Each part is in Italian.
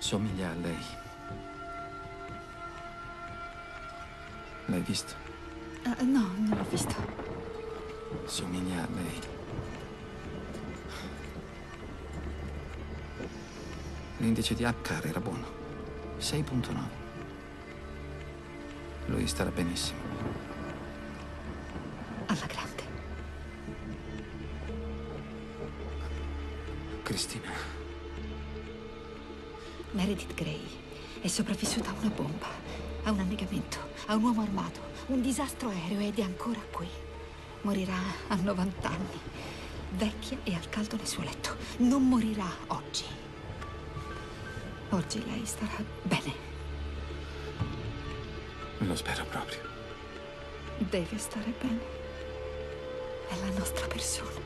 Somiglia a lei. L'hai visto? Uh, no, non l'ho visto. Somiglia a lei. L'indice di Apcar era buono. 6.9. Lui starà benissimo. Alla grande. Cristina. Meredith Grey è sopravvissuta a una bomba, a un annegamento, a un uomo armato, un disastro aereo ed è ancora qui. Morirà a 90 anni, vecchia e al caldo nel suo letto. Non morirà oggi. Oggi lei starà bene. Lo spero proprio. Deve stare bene. È la nostra persona.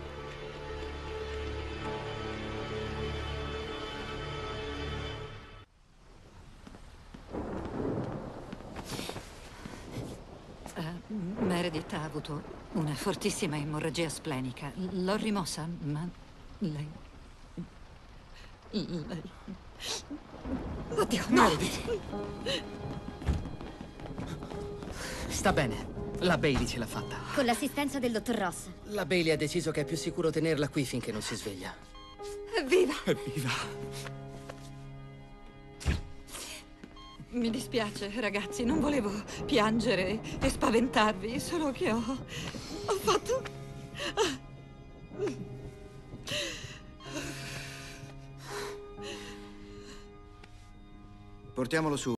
Meredith ha avuto una fortissima emorragia splenica. L'ho rimossa, ma lei... Lei... Oddio, no! Sta bene. La Bailey ce l'ha fatta. Con l'assistenza del dottor Ross. La Bailey ha deciso che è più sicuro tenerla qui finché non si sveglia. Evviva! Evviva! Mi dispiace, ragazzi, non volevo piangere e spaventarvi, solo che ho... ho fatto... Portiamolo su.